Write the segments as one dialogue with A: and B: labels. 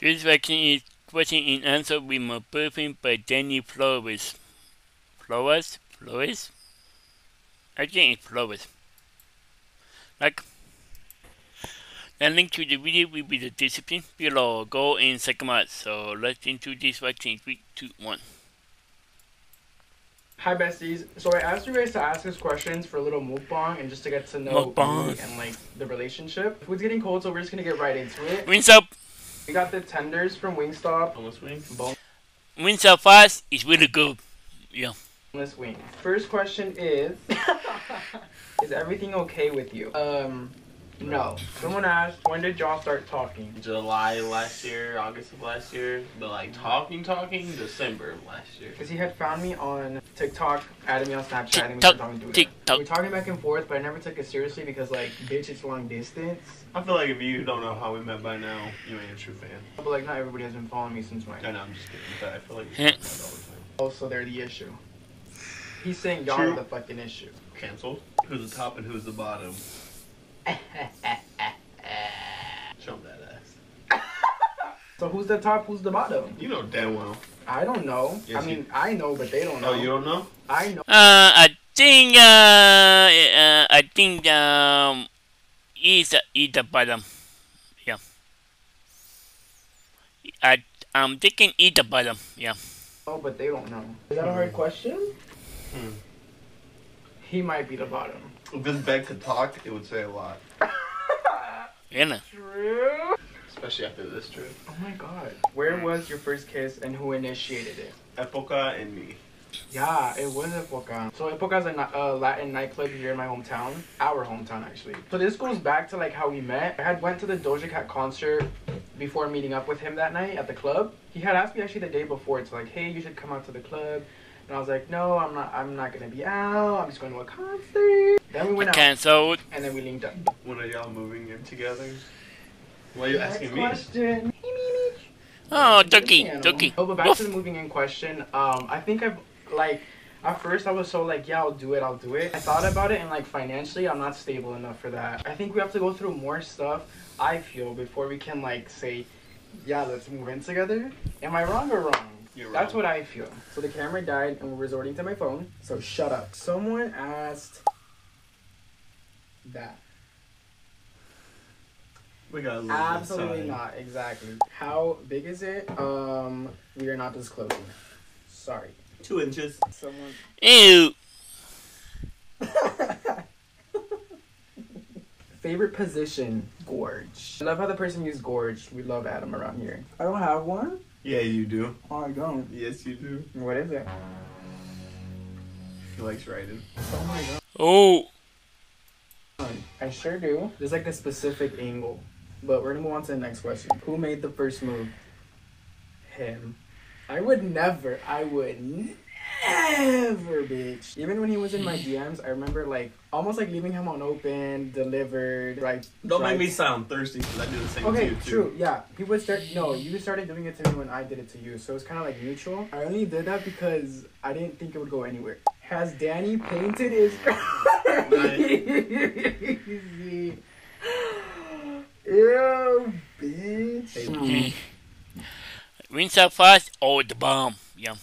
A: This question is question in answer with my birthing by Danny Flores. Flores? Flores? I think it's Flores. Like, the link to the video will be the description below. Go in second out. So let's into this vaccine. Three, two, one.
B: Hi besties. So I asked you guys to ask us questions for a little mukbang and just to get to know
A: Mukbang.
B: and like the relationship. Food's getting cold, so we're just gonna get right into it.
A: Wings up.
B: We got the tenders from Wingstop.
C: Almost wings.
A: Wings up fast is really good. Yeah.
B: Boneless wings. First question is Is everything okay with you? Um no. Someone asked when did y'all start talking?
C: July last year, August of last year, but like talking, talking, December of last year.
B: Because he had found me on TikTok, added me on Snapchat, and we
A: TikTok,
B: started talking through
A: TikTok.
B: that. We were talking back and forth, but I never took it seriously because like, bitch, it's long distance.
C: I feel like if you don't know how we met by now, you ain't a true fan.
B: But like, not everybody has been following me since my.
C: I know, I'm just kidding, but I feel like
A: Yeah.
C: you that all the time.
B: Also, they're the issue. He's saying y'all are the fucking issue.
C: Cancelled. Who's the top and who's the bottom? Show 'em that ass.
B: So who's the top? Who's the bottom?
C: You know damn well.
B: I don't know.
C: Yes,
B: I mean,
C: you-
B: I know, but they don't know.
C: Oh, you don't know?
B: I know.
A: Uh, I think, uh, uh I think, um, is the, is the bottom. Yeah. I, I'm thinking is the bottom. Yeah.
B: Oh, but they don't know. Is that a hard question?
C: Hmm.
B: He might be the bottom.
C: If this bag could talk, it would say a lot.
A: Yeah.
B: True.
C: Especially after this trip.
B: Oh my god. Where was your first kiss and who initiated it?
C: Epoca and me.
B: Yeah, it was Epoca. So Epoca is a ni- uh, Latin nightclub here in my hometown. Our hometown, actually. So this goes back to like how we met. I had went to the Doja Cat concert before meeting up with him that night at the club. He had asked me actually the day before. It's like, hey, you should come out to the club. And I was like, no, I'm not. I'm not gonna be out. I'm just going to a concert. Then we went out,
A: Cancelled.
B: and then we linked up.
C: When are y'all moving in together? Why are you
B: Next
C: asking me?
B: question.
A: Oh, Ducky,
B: Channel.
A: Ducky.
B: Oh, but back to the moving in question. Um, I think I've like at first I was so like, yeah, I'll do it, I'll do it. I thought about it and like financially, I'm not stable enough for that. I think we have to go through more stuff. I feel before we can like say, yeah, let's move in together. Am I wrong or wrong?
C: You're
B: That's
C: wrong.
B: what I feel. So the camera died and we're resorting to my phone. So shut up. Someone asked that.
C: We got a little
B: Absolutely
C: inside.
B: not. Exactly. How big is it? Um, we are not disclosing. Sorry.
C: Two inches.
B: Someone.
A: Ew.
B: Favorite position? Gorge. I love how the person used gorge. We love Adam around here. I don't have one.
C: Yeah, you do.
B: Oh, I don't.
C: Yes, you do.
B: What is it?
C: He likes writing.
B: Oh my god. Oh. I sure do. There's like a specific angle. But we're gonna move on to the next question. Who made the first move? Him. I would never. I would never, bitch. Even when he was in my DMs, I remember like almost like leaving him on open, delivered, like.
C: Don't
B: tried-
C: make me sound thirsty because I do the same to
B: Okay,
C: you too.
B: true. Yeah, people start. No, you started doing it to me when I did it to you, so it's kind of like mutual. I only did that because I didn't think it would go anywhere. Has Danny painted his? Easy. Ew, bitch.
C: Hey,
A: Wings up fast Oh, the bomb. Yeah.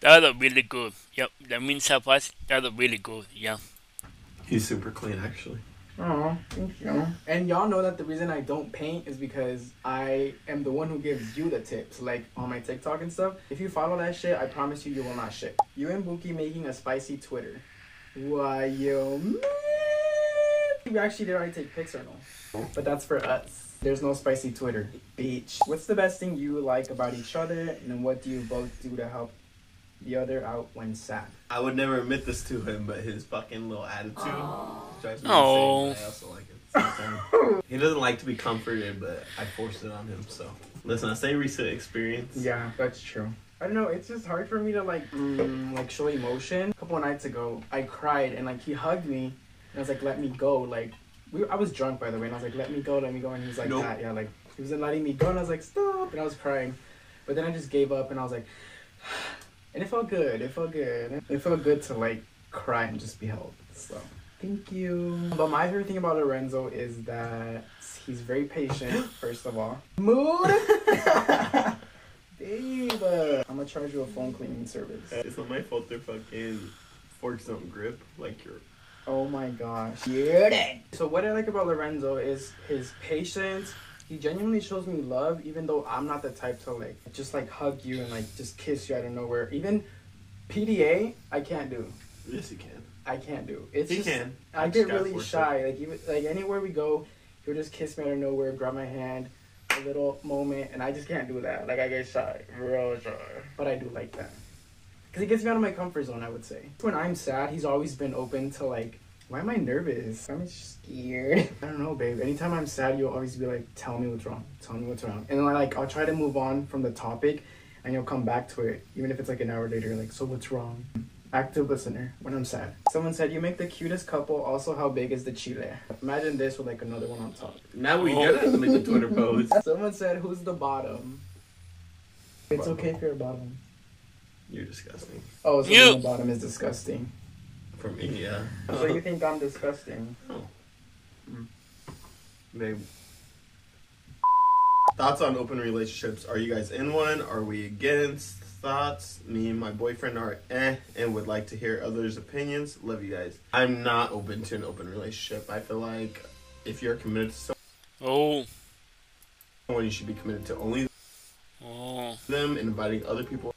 A: That, that was really good. Yep. The wings up fast. That was really good. Yeah.
C: He's super clean, actually.
B: Oh, thank you. And y'all know that the reason I don't paint is because I am the one who gives you the tips, like on my TikTok and stuff. If you follow that shit, I promise you, you will not shit. You and Buki making a spicy Twitter. Why, yo, man? We actually did already take pics or no? But that's for us. There's no spicy Twitter, bitch. What's the best thing you like about each other, and what do you both do to help the other out when sad?
C: I would never admit this to him, but his fucking little attitude drives me
A: Aw.
C: insane. I also like it. He doesn't like to be comforted, but I forced it on him. So listen, I say recent experience.
B: Yeah, that's true. I don't know. It's just hard for me to like, mm, like show emotion. A couple of nights ago, I cried and like he hugged me, and I was like, "Let me go." Like, we, I was drunk by the way, and I was like, "Let me go, let me go," and he was like,
C: Nope.
B: "That, yeah." Like he wasn't letting me go, and I was like, "Stop!" And I was crying, but then I just gave up, and I was like, and it felt good. It felt good. It felt good to like cry and just be held. So Thank you. But my favorite thing about Lorenzo is that he's very patient, first of all. Mood? Babe, I'm gonna charge you a phone cleaning service.
C: It's not my fault they're fucking forks don't grip like your.
B: Oh my gosh. Yeah. So what I like about Lorenzo is his patience. He genuinely shows me love, even though I'm not the type to like just like hug you and like just kiss you out of nowhere. Even PDA, I can't do.
C: Yes, you can.
B: I can't do. It's
C: He
B: just,
C: can.
B: I get really
C: it.
B: shy. Like even like anywhere we go, he'll just kiss me out of nowhere, grab my hand, a little moment, and I just can't do that. Like I get shy, real shy. But I do like that because it gets me out of my comfort zone. I would say when I'm sad, he's always been open to like. Why am I nervous? I'm just scared. I don't know, babe. Anytime I'm sad, you'll always be like, "Tell me what's wrong. Tell me what's wrong." And then like I'll try to move on from the topic, and you'll come back to it, even if it's like an hour later. Like, so what's wrong? Active listener when I'm sad. Someone said, You make the cutest couple. Also, how big is the chile? Imagine this with like another one on top.
C: Now we
A: Oh.
C: gotta make a Twitter post.
B: Someone said, Who's the bottom? It's okay if you're a bottom.
C: You're disgusting.
B: Oh, so
A: You.
B: the bottom is disgusting.
C: For me, yeah.
B: So you think I'm disgusting?
C: Oh. Maybe. Thoughts on open relationships? Are you guys in one? Are we against? Thoughts? Me and my boyfriend are eh and would like to hear others' opinions. Love you guys. I'm not open to an open relationship. I feel like if you're committed to
A: Oh,
C: someone, you should be committed to only
A: oh,
C: them and inviting other people.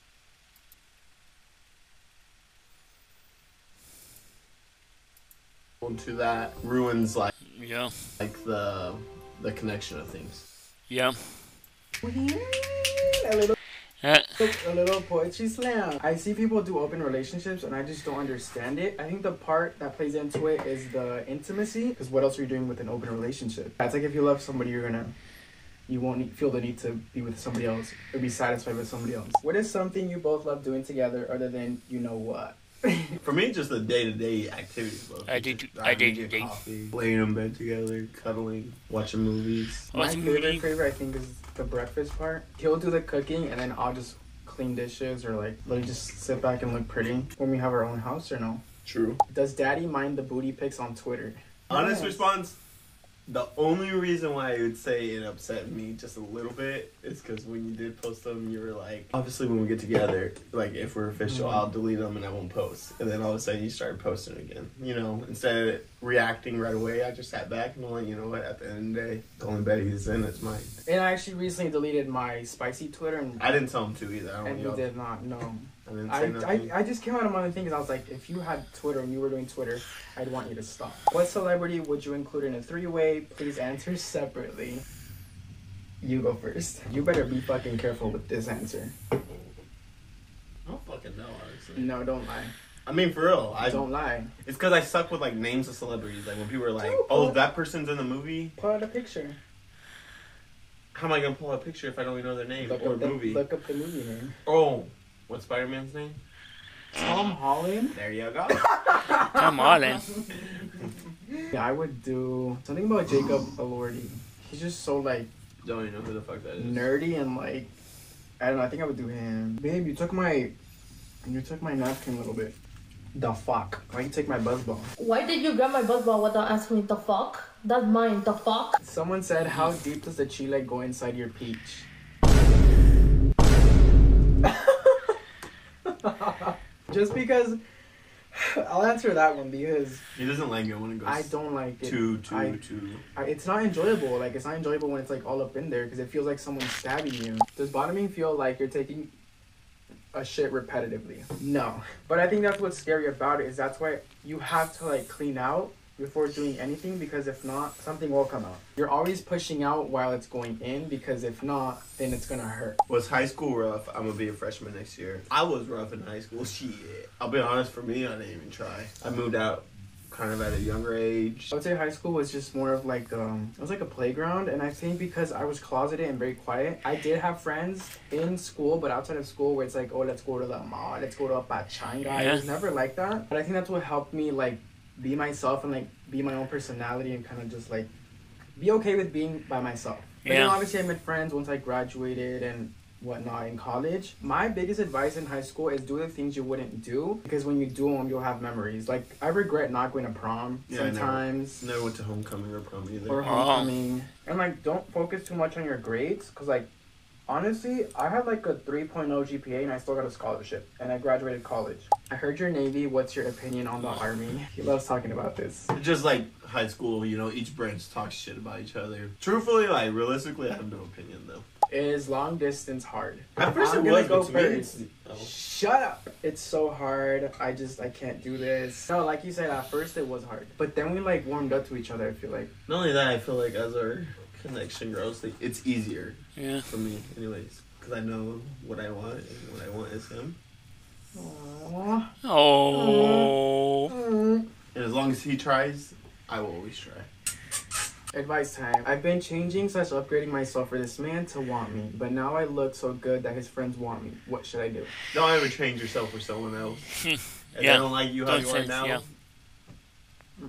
C: To that ruins like
A: yeah,
C: like the the connection of things.
A: yeah.
B: A little,
A: Uh,
B: a little poetry slam. I see people do open relationships and I just don't understand it. I think the part that plays into it is the intimacy. Because what else are you doing with an open relationship? That's like if you love somebody, you're gonna. You won't need- feel the need to be with somebody else or be satisfied with somebody else. What is something you both love doing together other than you know what?
C: For me, just the day to day activities. Bro.
A: I did-
C: Just
A: I did
C: driving, get
A: today.
C: coffee, laying in bed together, cuddling, watching movies.
B: My
A: Watching
B: favorite
A: movie.
B: favorite I think is the breakfast part. He'll do the cooking and then I'll just clean dishes or like let literally just sit back and look pretty when we have our own house or no.
C: True.
B: Does daddy mind the booty pics on Twitter?
C: Honest
B: Yes.
C: response. The only reason why I would say it upset me just a little bit is because when you did post them, you were like, obviously when we get together, like if we're official,
B: Mhm.
C: I'll delete them and I won't post. And then all of a sudden you started posting again. You know, instead of reacting right away, I just sat back and I'm like, you know what? At the end of the day, the only bet he's in is mine.
B: And I actually recently deleted my spicy Twitter and
C: I didn't tell him to either. I don't
B: and he did not know.
C: I didn't
B: I,
C: nothing.
B: I, I just came out of my own thing because I was like, if you had Twitter and you were doing Twitter, I'd want you to stop. What celebrity would you include in a three way? Please answer separately. You go first. You better be fucking careful with this answer.
C: I don't fucking know, honestly.
B: No, don't lie.
C: I mean, for real. I
B: don't lie.
C: It's because I suck with like names of celebrities. Like when people are like,
B: No,
C: "Oh,
B: but-
C: that person's in the movie."
B: Pull out a picture.
C: How am I gonna pull out a picture if I don't even know their name
B: Look
C: or
B: up, the,
C: movie?
B: look up the movie name.
C: Oh, what's Spider Man's name?
B: Tom Holland.
C: There you go.
A: Tom Holland.
B: Yeah, I would do something about Jacob Elordi. He's just so like
C: don't even know who the fuck that is.
B: nerdy and like I don't know. I think I would do him. Babe, you took my you took my napkin a little bit. The fuck? Why you take my buzz ball?
D: Why did you grab my buzz ball without asking me the fuck? That's mine, the fuck?
B: Someone said, "How deep does the chile go inside your peach?" Just because I'll answer that one because
C: He doesn't like it when it goes
B: I don't like it.
C: too, too,
B: I-
C: too.
B: I, it's not enjoyable. Like it's not enjoyable when it's like all up in there because it feels like someone's stabbing you. Does bottoming feel like you're taking a shit repetitively? No. But I think that's what's scary about it is that's why you have to like clean out before doing anything because if not, something will come out. You're always pushing out while it's going in because if not, then it's gonna hurt.
C: Was high school rough? I'm gonna be a freshman next year. I was rough in high school. Shit. I'll be honest. For me, I didn't even try. I moved out kind of at a younger age.
B: I would say high school was just more of like um it was like a playground and I think because I was closeted and very quiet, I did have friends in school but outside of school where it's like, oh let's go to the mall, let's go to a pachanga.
A: Yeah.
B: It was never like that. But I think that's what helped me like be myself and like be my own personality and kind of just like be okay with being by myself. But then
A: Yeah.
B: obviously I made friends once I graduated and whatnot in college. My biggest advice in high school is do the things you wouldn't do because when you do them, you'll have memories. Like I regret not going to prom
C: Yeah, I never-
B: sometimes
C: Never went to homecoming or prom either.
B: or
A: Oh.
B: homecoming, and like don't focus too much on your grades because like. Honestly, I had like a 3.0 GPA and I still got a scholarship and I graduated college. I heard your Navy. What's your opinion on the Army? He loves talking about this.
C: Just like high school, you know, each branch talks shit about each other. Truthfully, like realistically, I have no opinion though.
B: Is long distance hard?
C: At first
B: I'm
C: it
B: gonna
C: was,
B: go
C: but to me,
B: first.
C: it's, oh.
B: Shut up! It's so hard. I just I can't do this. No, like you said, at first it was hard, but then we like warmed up to each other. I feel like.
C: Not only that, I feel like as our connection grows, like, it's easier
A: Yeah.
C: for me, anyways, because I know what I want, and what I want is him.
B: Aww.
A: Oh.
C: And as long as he tries, I will always try.
B: Advice time. I've been changing slash upgrading myself for this man to want me, but now I look so good that his friends want me. What should I do?
C: Don't ever change yourself for someone else. Hmm. If
A: Yeah.
C: they don't like you how
A: Don't
C: you are
A: change,
C: now,
A: yeah.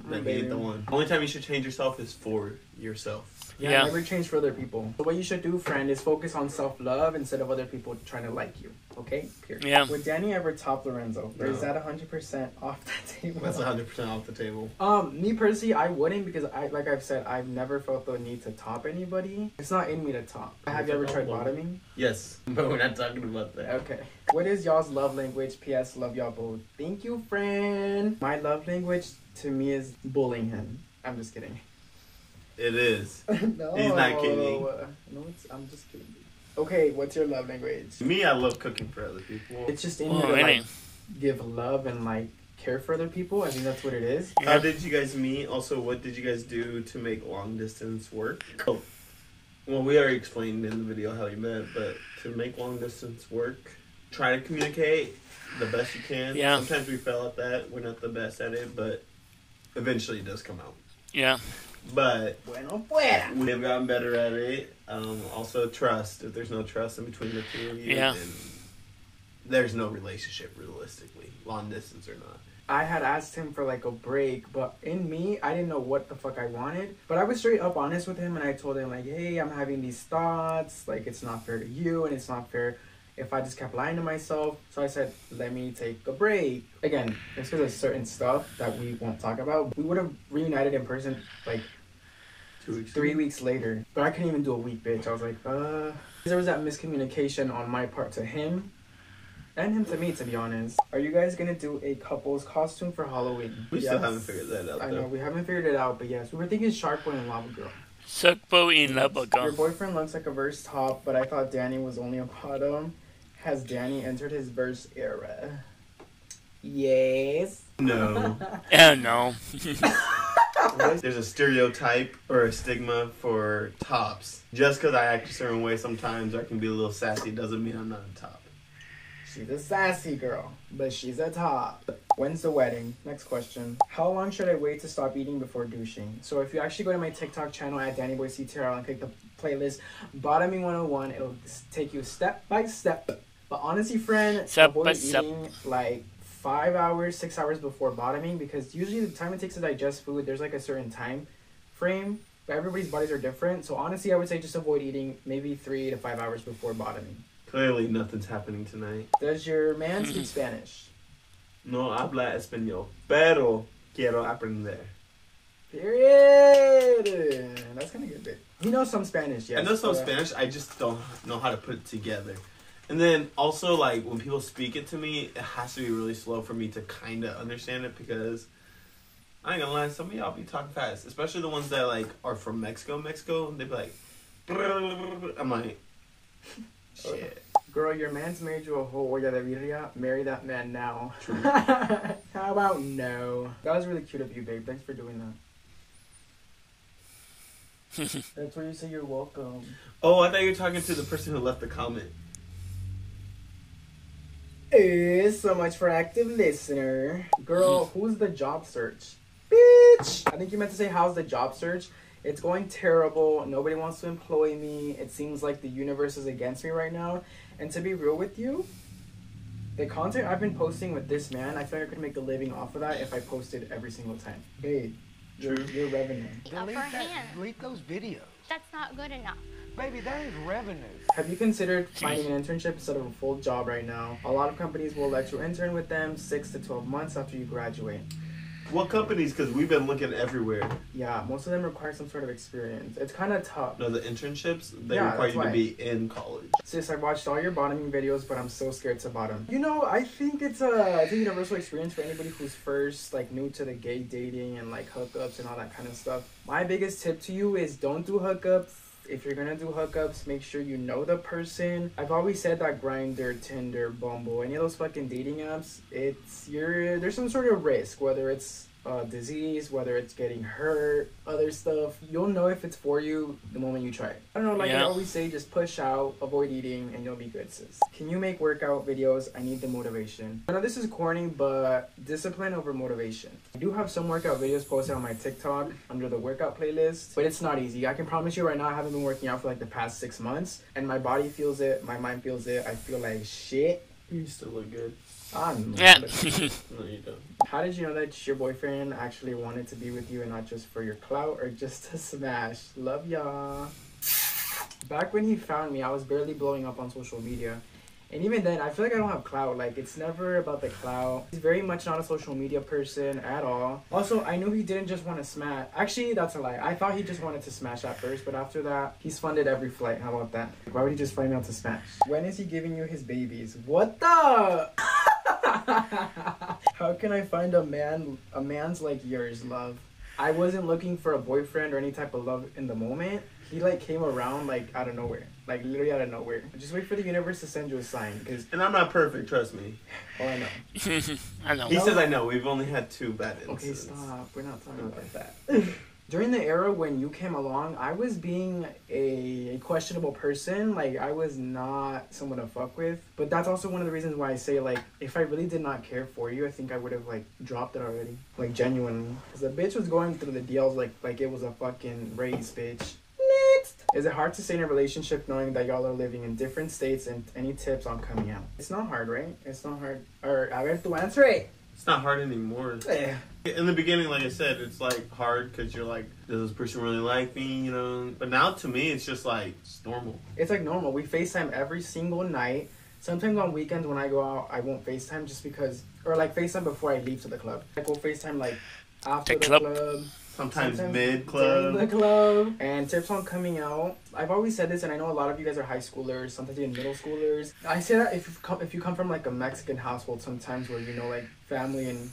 C: Then
B: Mm,
C: be the one. Only time you should change yourself is for yourself.
B: Yeah,
A: Yeah.
B: never change for other people. So what you should do, friend, is focus on self love instead of other people trying to like you. Okay? Period.
A: Yeah.
B: Would Danny ever top Lorenzo? Or is
C: No.
B: that hundred percent off the table?
C: That's 100% off the table.
B: Um, me personally, I wouldn't because I, like I've said, I've never felt the need to top anybody. It's not in me to top. Have you ever tried bottoming?
C: Yes, but we're not talking about that.
B: Okay. What is y'all's love language? P.S. Love y'all both. Thank you, friend. My love language to me is bullying him. I'm just kidding.
C: It is.
B: no.
C: He's not kidding.
B: No, it's, I'm just kidding. Okay, what's your love language?
C: To me, I love cooking for other people.
B: It's just in you to like give love and like care for other people. I think that's what it is.
C: How did you guys meet? Also, what did you guys do to make long distance work? Oh, well, we already explained in the video how you met, but to make long distance work, try to communicate the best you can.
A: Yeah.
C: Sometimes we fail at that. We're not the best at it, but eventually it does come out.
A: Yeah.
C: But
B: Bueno, fuera.
C: we have gotten better at it. Um, also, trust. If there's no trust in between the two of you,
A: Yeah.
C: then there's no relationship realistically, long distance or not.
B: I had asked him for like a break, but in me, I didn't know what the fuck I wanted. But I was straight up honest with him, and I told him like, "Hey, I'm having these thoughts. Like, it's not fair to you, and it's not fair if I just kept lying to myself." So I said, "Let me take a break." Again, this was a certain stuff that we won't talk about. We would have reunited in person like
C: Two weeks.
B: three weeks later, but I couldn't even do a week, bitch. I was like, uh, there was that miscommunication on my part to him. And him to me, to be honest. Are you guys gonna do a couple's costume for Halloween?
C: We still haven't figured that out.
B: I know we haven't figured it out, but yes, we were thinking Shark Boy and Lava Girl.
A: Suckbo in
B: Your boyfriend looks like a verse top, but I thought Danny was only a bottom. Has Danny entered his verse era? Yes.
C: No.
A: Oh no.
C: There's a stereotype or a stigma for tops. Just because I act a certain way sometimes or I can be a little sassy doesn't mean I'm not a top.
B: She's a sassy girl, but she's a top. When's the wedding? Next question. How long should I wait to stop eating before douching? So if you actually go to my TikTok channel at DannyBoyCTRL and click the playlist Bottoming 101, it'll take you step by step. But honestly, friend,
A: Step
B: avoid eating like five hours, six hours before bottoming because usually the time it takes to digest food, there's like a certain time frame. But everybody's bodies are different. So honestly, I would say just avoid eating maybe three to five hours before bottoming.
C: Clearly, nothing's happening tonight.
B: Does your man speak Spanish?
C: No habla español, pero quiero aprender.
B: Period. That's kind of good. Bit. He knows some Spanish. Yes.
C: I know some
B: but-
C: Spanish, I just don't know how to put it together. And then also, like, when people speak it to me, it has to be really slow for me to kind of understand it because I ain't gonna lie, some of y'all be talking fast, especially the ones that, like, are from Mexico, Mexico. They be like, I'm like, shit.
B: Girl, your man's made you a whole olla de birria. Marry that man now. How about no? That was really cute of you, babe. Thanks for doing that. That's where you say you're welcome.
C: Oh, I thought you were talking to the person who left the comment.
B: Eh, so much for active listener. Girl, who's the job search? Bitch! I think you meant to say, how's the job search? It's going terrible. Nobody wants to employ me. It seems like the universe is against me right now. And to be real with you, the content I've been posting with this man, I feel like I could make a living off of that if I posted every single time. Hey, your,
C: True.
B: your revenue.
E: Delete, that, delete those videos.
F: That's not good enough.
E: Baby, that is revenue.
B: Have you considered finding an internship instead of a full job right now? A lot of companies will let you intern with them six to 12 months after you graduate.
C: What companies? Because we've been looking everywhere.
B: Yeah, most of them require some sort of experience. It's kind of tough.
C: No, the internships they
B: Yeah,
C: require
B: that's
C: you to be in college.
B: Sis, I watched all your bottoming videos, but I'm so scared to bottom. You know, I think it's a, it's a universal experience for anybody who's first, like, new to the gay dating and, like, hookups and all that kind of stuff. My biggest tip to you is don't do hookups. If you're gonna do hookups, make sure you know the person. I've always said that Grindr, Tinder, Bumble, any of those fucking dating apps, it's you're there's some sort of risk, whether it's uh, disease, whether it's getting hurt, other stuff. You'll know if it's for you the moment you try it. I don't know, like I always say, just push out, avoid eating, and you'll be good, sis. Can you make workout videos? I need the motivation. I know this is corny, but discipline over motivation. I do have some workout videos posted on my TikTok under the workout playlist, but it's not easy. I can promise you right now, I haven't been working out for like the past six months, and my body feels it, my mind feels it. I feel like shit.
C: You still look good.
B: I don't.
A: Yeah.
C: No, you don't.
B: How did you know that your boyfriend actually wanted to be with you and not just for your clout or just to smash? Love y'all. Back when he found me, I was barely blowing up on social media. And even then, I feel like I don't have clout. Like, it's never about the clout. He's very much not a social media person at all. Also, I knew he didn't just want to smash. Actually, that's a lie. I thought he just wanted to smash at first, but after that, he's funded every flight. How about that? Why would he just fly me out to smash? When is he giving you his babies? What the? How can I find a man a man's like yours, love? I wasn't looking for a boyfriend or any type of love in the moment. He like came around like out of nowhere, like literally out of nowhere. Just wait for the universe to send you a sign, because
C: And I'm not perfect, trust me.
B: oh I know.
A: I know.
C: He
B: No.
C: says I know. We've only had two bad
B: Okay, stop. We're not talking about that. During the era when you came along, I was being a, a questionable person. Like I was not someone to fuck with. But that's also one of the reasons why I say like, if I really did not care for you, I think I would have like dropped it already, like genuinely. Cause the bitch was going through the deals like like it was a fucking race, bitch. Next. Is it hard to stay in a relationship knowing that y'all are living in different states and any tips on coming out? It's not hard, right? It's not hard. Or I have to answer it.
C: It's not hard anymore.
B: Eh.
C: In the beginning, like I said, it's like hard because you're like, does this person really like me? You know. But now to me, it's just like it's normal.
B: It's like normal. We FaceTime every single night. Sometimes on weekends when I go out, I won't FaceTime just because, or like FaceTime before I leave to the club. Like we'll FaceTime like after
A: The
B: the,
A: club.
B: club,
C: Sometimes,
B: sometimes
C: mid
B: during the
C: club.
B: club, and tips on coming out. I've always said this, and I know a lot of you guys are high schoolers, sometimes even middle schoolers. I say that if you come, if you come from like a Mexican household, sometimes where you know like family and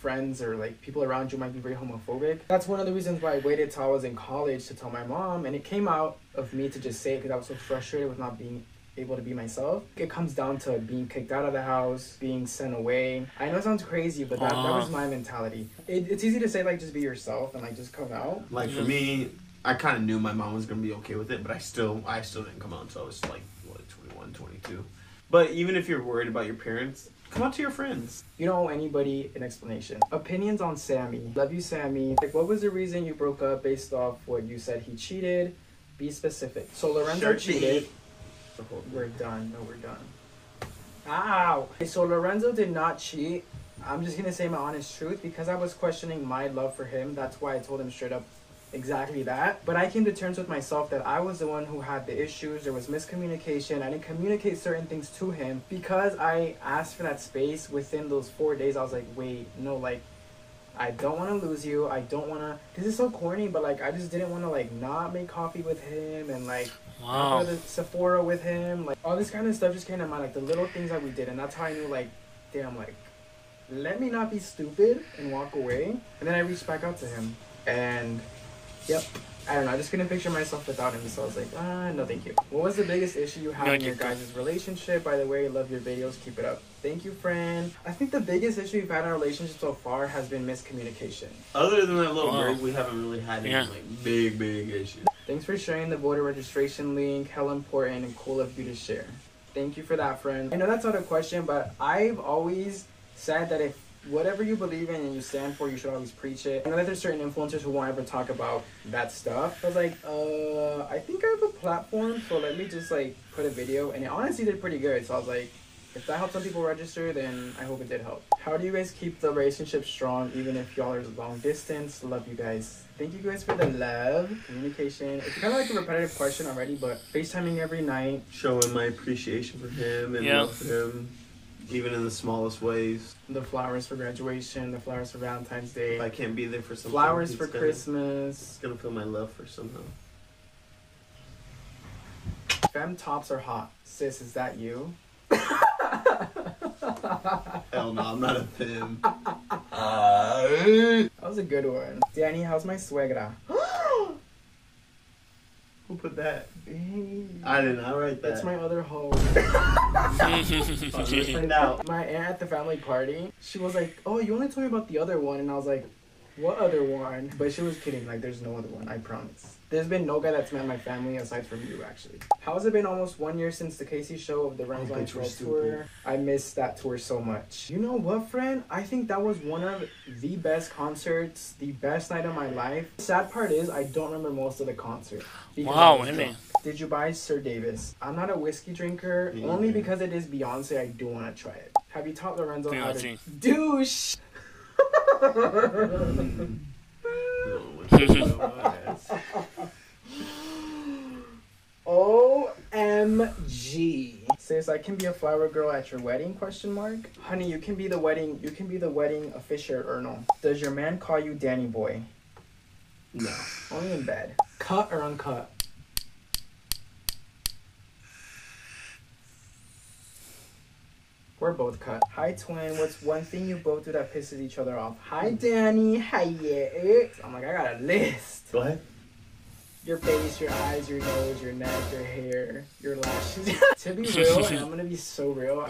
B: friends or like people around you might be very homophobic. That's one of the reasons why I waited till I was in college to tell my mom, and it came out of me to just say it because I was so frustrated with not being able to be myself. It comes down to being kicked out of the house, being sent away. I know it sounds crazy, but that, that was uh-huh. my mentality. It, it's easy to say like just be yourself and like just come out.
C: Like for me, I kind of knew my mom was gonna be okay with it, but I still, I still didn't come out until I was like what 21, 22. But even if you're worried about your parents, come out to your friends.
B: You don't owe anybody an explanation. Opinions on Sammy. Love you, Sammy. Like, what was the reason you broke up based off what you said he cheated? Be specific. So Lorenzo
C: Sure
B: cheated. We're done. No, we're done. Ow. Okay, so Lorenzo did not cheat. I'm just gonna say my honest truth because I was questioning my love for him. That's why I told him straight up exactly that. But I came to terms with myself that I was the one who had the issues. There was miscommunication. I didn't communicate certain things to him because I asked for that space within those four days. I was like, wait, no, like. I don't want to lose you. I don't want to. This is so corny, but like I just didn't want to like not make coffee with him and like
A: Wow.
B: go to Sephora with him. Like all this kind of stuff just came to mind, like the little things that we did, and that's how I knew, like, damn, like, let me not be stupid and walk away. And then I reached back out to him, and yep, I don't know. I just couldn't picture myself without him, so I was like, ah, no, thank you. What was the biggest issue you had
A: No,
B: in your guys' relationship? By the way, love your videos. Keep it up. Thank you, friend. I think the biggest issue we've had in our relationship so far has been miscommunication.
C: Other than that little
A: Wow.
C: break, we haven't really had any
A: Yeah.
C: like big, big issues.
B: Thanks for sharing the voter registration link. Hell important and cool of you to share. Thank you for that, friend. I know that's not a question, but I've always said that if whatever you believe in and you stand for, you should always preach it. I know that there's certain influencers who won't ever talk about that stuff. I was like, uh, I think I have a platform, so let me just like put a video, and it honestly did pretty good. So I was like, If that helped some people register, then I hope it did help. How do you guys keep the relationship strong even if y'all are long distance? Love you guys. Thank you guys for the love, communication. It's kind of like a repetitive question already, but FaceTiming every night.
C: Showing my appreciation for him and
A: Yeah.
C: love for him, even in the smallest ways.
B: The flowers for graduation, the flowers for Valentine's Day,
C: If I can't be there for something,
B: flowers
C: he's
B: for
C: gonna-
B: Christmas.
C: He's gonna feel my love for somehow.
B: Fem tops are hot. Sis, is that you?
C: Hell no, I'm not a femme.
B: That was a good one. Danny, how's my suegra?
C: Who put that? I did not write that.
B: That's my other hoe.
C: Oh, let's find out.
B: My aunt at the family party, she was like, "Oh, you only told me about the other one," and I was like, "What other one?" But she was kidding. Like, there's no other one. I promise. There's been no guy that's met my family aside from you, actually. How has it been almost one year since the Casey show of the Renaissance
C: bitch, we're
B: World. Tour? I missed that tour so much. You know what, friend? I think that was one of the best concerts, the best night of my life. Sad part is, I don't remember most of the concert.
A: Wow,
B: I
A: really?
B: Did you buy SirDavis? I'm not a whiskey drinker.
C: Me
B: Only
C: neither.
B: because it is Beyonce, I do want to try it. Have you taught Lorenzo how to
A: Beyonce.
B: douche?
C: No, what's that?
B: OMG. Sis, I can be a flower girl at your wedding? Question mark. Honey, you can be the wedding. You can be the wedding official, Ernal. Does your man call you Danny boy?
C: no.
B: Only in bed. Cut or uncut? We're both cut. Hi, twin. What's one thing you both do that pisses each other off? Hi, Danny. Hi, yeah. I'm like, I got a list.
C: Go ahead.
B: Your face, your eyes, your nose, your neck, your hair, your lashes. to be real, and I'm gonna be so real.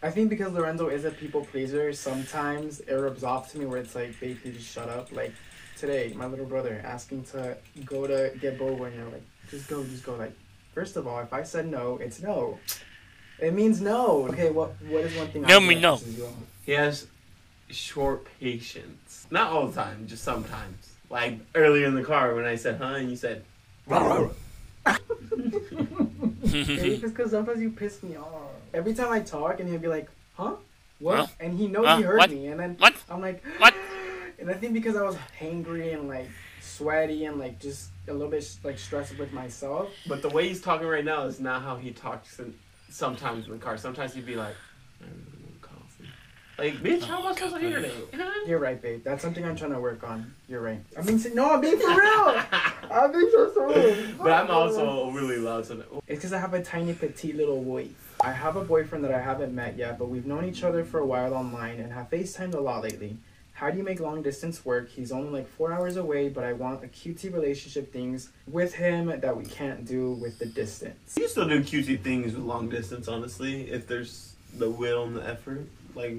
B: I think because Lorenzo is a people pleaser, sometimes it rubs off to me where it's like, babe, you just shut up? Like today, my little brother asking to go to get boba, and you're like, just go, just go. Like, first of all, if I said no, it's no. It means no. Okay, what what is one thing? I
A: No
B: do
A: mean no.
B: pisses you off?
C: He has short patience. Not all the time, just sometimes. Like earlier in the car when I said huh and you said
B: Maybe it's because sometimes you piss me off. Every time I talk, and he'll be like, "Huh? What?"
A: Huh?
B: And he knows
A: Huh?
B: he heard
A: What?
B: me, and then
A: What?
B: I'm like,
A: What?
B: And I think because I was hangry and like sweaty and like just a little bit like stressed with myself.
C: But the way he's talking right now is not how he talks in, sometimes in the car. Sometimes he'd be like, I really want coffee. Like, bitch, how am I supposed to hear that?
B: You're right, babe. That's something I'm trying to work on. You're right. I mean, no, I'm being for real. I'm being so serious.
C: But I'm also really loud, so
B: It's because I have a tiny petite little voice. I have a boyfriend that I haven't met yet, but we've known each other for a while online and have FaceTimed a lot lately. How do you make long distance work? He's only like four hours away, but I want a cutesy relationship things with him that we can't do with the distance.
C: You still do cutesy things with long distance, honestly, if there's the will and the effort. Like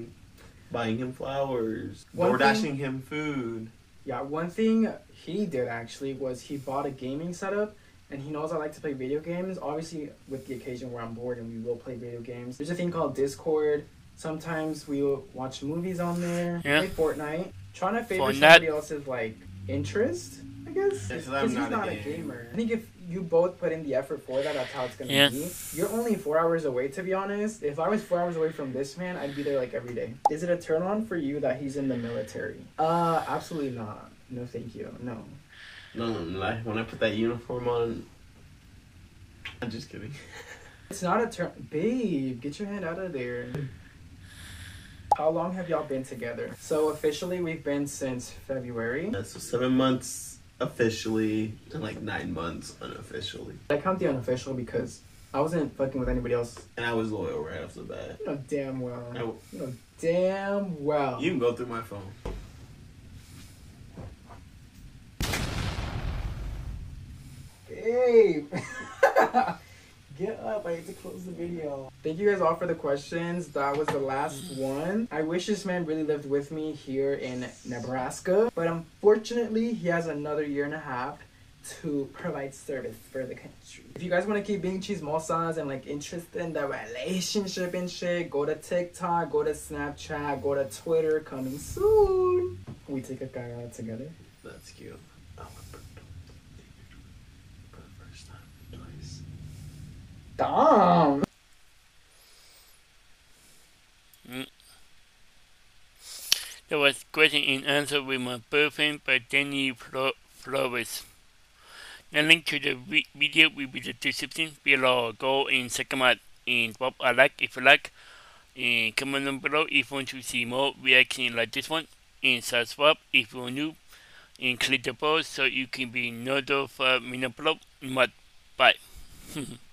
C: buying him flowers,
B: One
C: door dashing him food.
B: Yeah, one thing he did actually was he bought a gaming setup and he knows I like to play video games. Obviously, with the occasion where I'm bored and we will play video games. There's a thing called Discord. Sometimes we watch movies on there,
A: Yeah.
B: play Fortnite, trying to favor
A: Fortnite.
B: somebody else's like interest. I guess
C: Yeah, 'cause I'm
B: because he's
C: not a
B: not a
C: gamer.
B: gamer. I think if you both put in the effort for that, that's how it's gonna
A: Yeah.
B: be. You're only four hours away, to be honest. If I was four hours away from this man, I'd be there like every day. Is it a turn on for you that he's in the military? Uh, absolutely not. No, thank you. No.
C: No, no, no, like when I put that uniform on. I'm just kidding.
B: It's not a turn. Babe, get your hand out of there. How long have y'all been together? So officially, we've been since February.
C: Yeah, so seven months officially and like nine months unofficially.
B: I count the unofficial because I wasn't fucking with anybody else.
C: And I was loyal right off the bat.
B: You know damn well.
C: I w-
B: You know damn well.
C: you can go through my phone.
B: Babe. Get up. I need to close the video. Thank you guys all for the questions. That was the last one. I wish this man really lived with me here in Nebraska, but unfortunately, he has another year and a half to provide service for the country. If you guys want to keep being chismosas and like interested in the relationship and shit, go to TikTok, go to Snapchat, go to Twitter, coming soon. We take a guy out together.
C: That's cute. Oh, twice.
B: Damn. Mm.
A: There was question and answer with my boyfriend by Danny Flo- Flores. The link to the video will be the description below. Go and check them out and drop a like if you like. And comment down below if you want to see more reaction like this one. And subscribe if you're new. And click the bell so you can be notified when I upload. Bye.